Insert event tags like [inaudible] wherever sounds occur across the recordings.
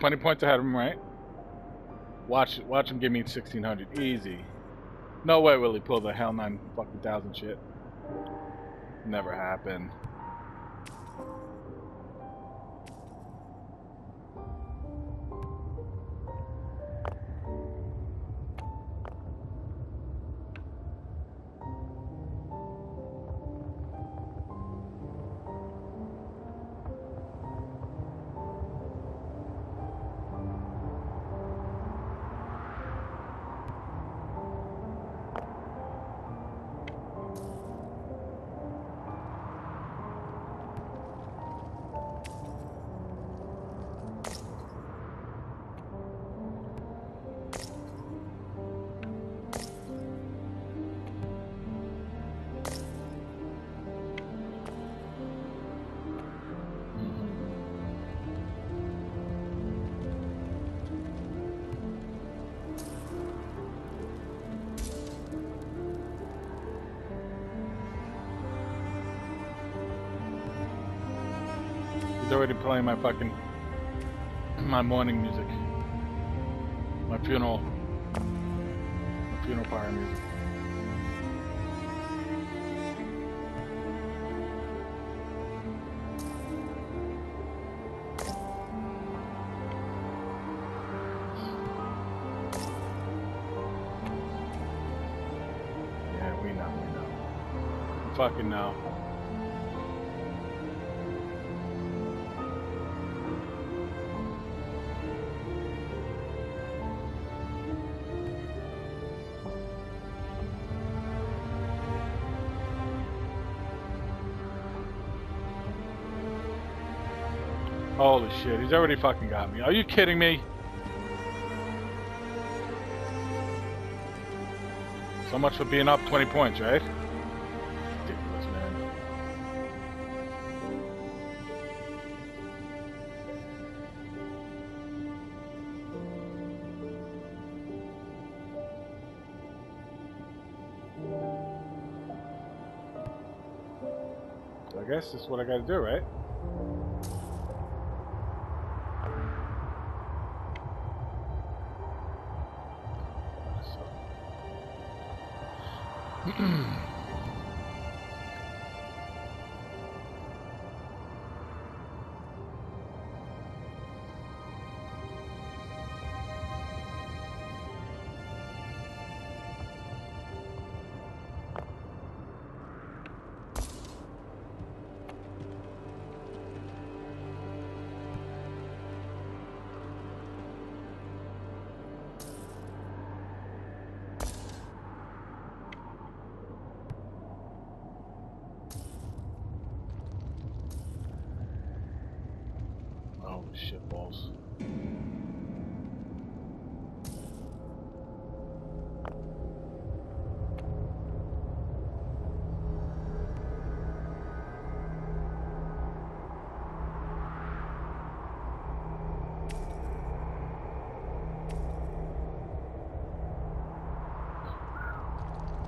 20 points ahead of him, right? Watch, watch him give me 1600. Easy. No way will he pull the hell nine fucking thousand shit. Never happened. He's already playing my fucking my morning music. My funeral my funeral pyre music. Yeah, we know, we know. Fucking know. Holy shit, he's already fucking got me. Are you kidding me? So much for being up 20 points, right? Ridiculous, man. I guess this is what I gotta do, right? Oh [clears throat] shit balls.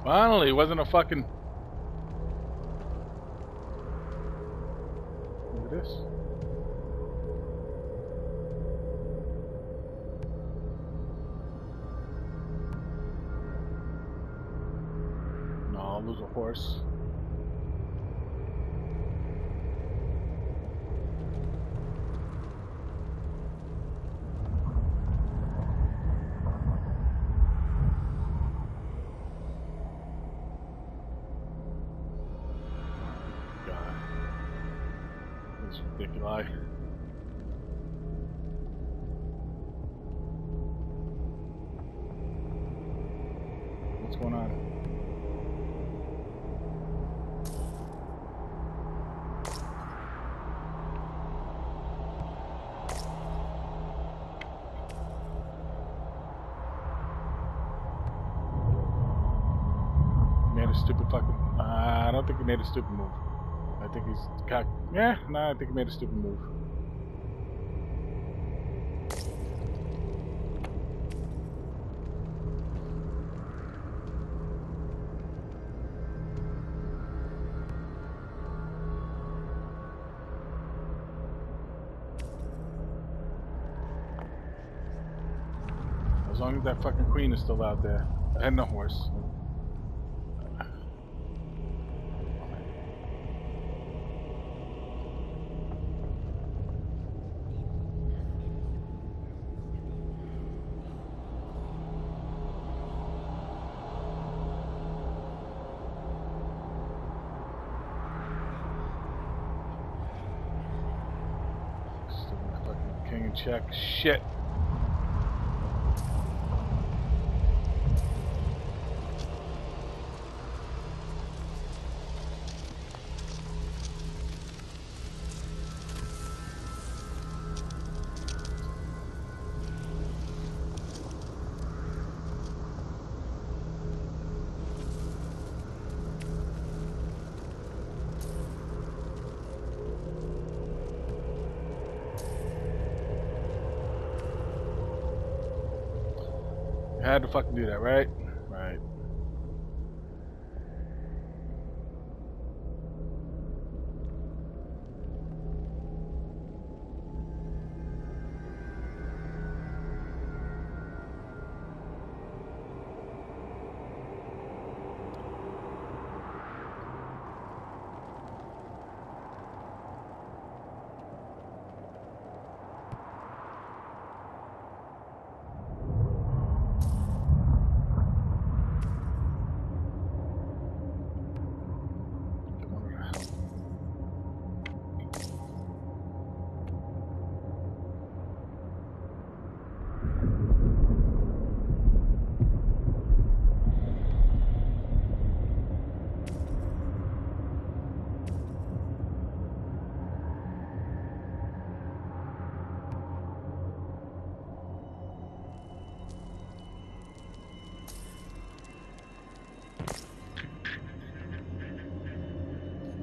Finally, it wasn't a fucking. Look at this. I'll lose a horse. What's going on? Made a stupid fucking. Uh, I don't think he made a stupid move. I think he's got. Yeah, no, I think he made a stupid move. As long as that fucking queen is still out there. And the horse. Still got fucking king in check. Shit. I had to fucking do that, right? Right.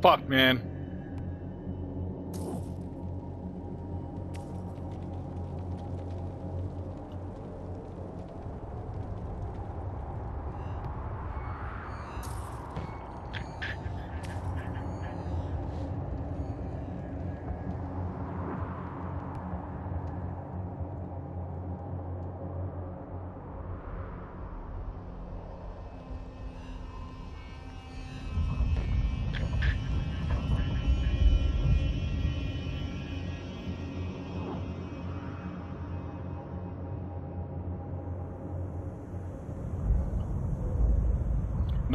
Fuck, man.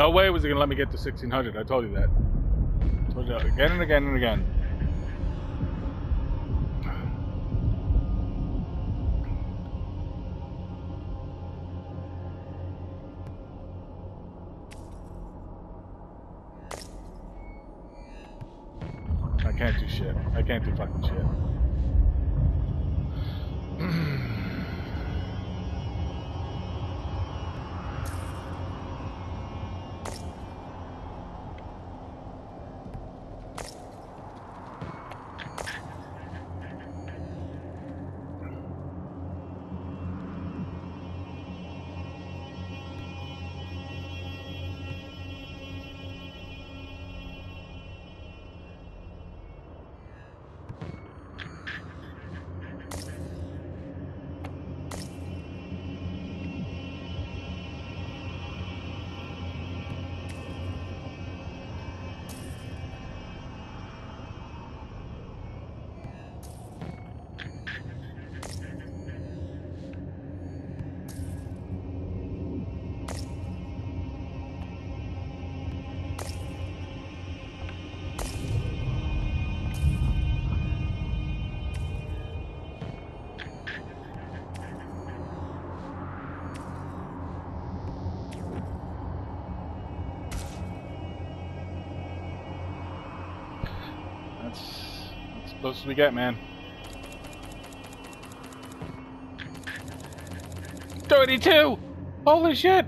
No way was he gonna let me get to 1600. I told you that. I told you that again and again and again. I can't do shit. I can't do fucking shit. That's as close as we get, man. Thirty-two. Holy shit!